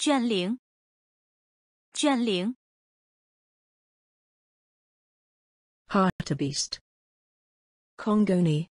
倦龄，倦龄，Hartebeest. Congoni.